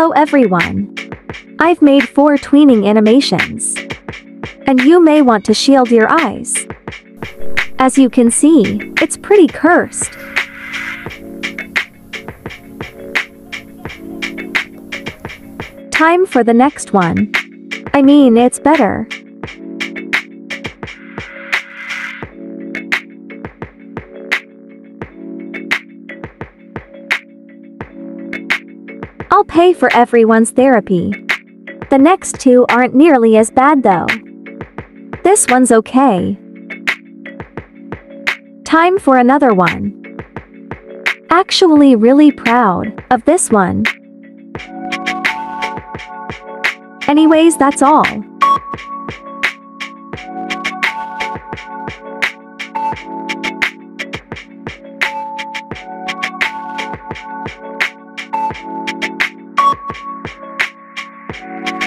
Hello everyone. I've made four tweening animations. And you may want to shield your eyes. As you can see, it's pretty cursed. Time for the next one. I mean, it's better. I'll pay for everyone's therapy. The next two aren't nearly as bad though. This one's okay. Time for another one. Actually really proud of this one. Anyways, that's all. you